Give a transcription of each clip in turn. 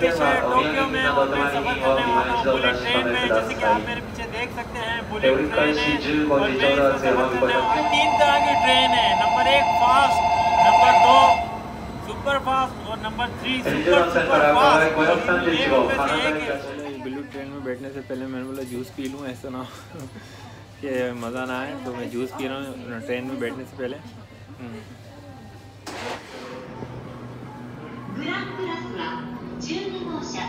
Tokyo में और सफ़र करने वाला बुलेट ट्रेन में जैसे कि आप मेरे पीछे देख सकते हैं बुलेट ट्रेन है और मैं इसमें सफ़र करने वाला तीन तरह की ट्रेन है नंबर एक फास्ट नंबर दो सुपर फास्ट और number three super super fast train में बैठने से पहले मैंने बोला जूस पी लूँ ऐसा ना कि मज़ा ना आए तो मैं जूस पी रहा हूँ ट्रेन में बैठने से पहले। 12号車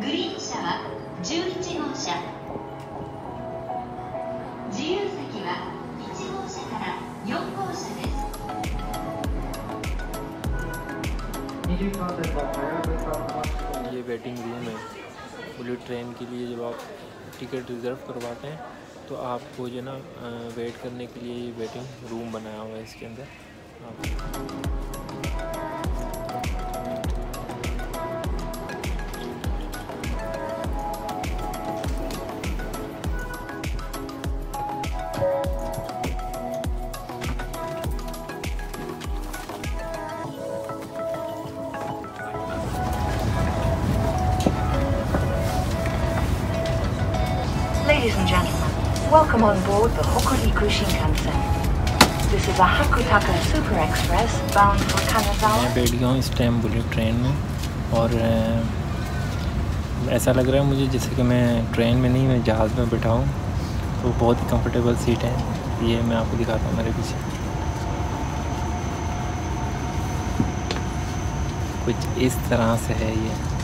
グリーン車は11号車自由席は1号車から4号車です ये वेटिंग रूम है बुलेट ट्रेन के लिए जब आप टिकट रिज़र्व करवाते हैं तो आपको जो है ना अ, वेट करने के लिए ये वेटिंग रूम बनाया हुआ है इसके अंदर आप welcome on board the Hokuriku Shinkansen. This is a Hakutaka Super Express bound for Kanazawa. मैं बैठ गया हूँ इस टाइम बुलेट ट्रेन में और, ऐसा लग रहा है मुझे जैसे कि मैं ट्रेन में नहीं, मैं जहाज़ में बैठा हूँ तो बहुत ही कंफर्टेबल सीट है ये मैं आपको दिखाता हूँ मेरे पीछे कुछ इस तरह से है ये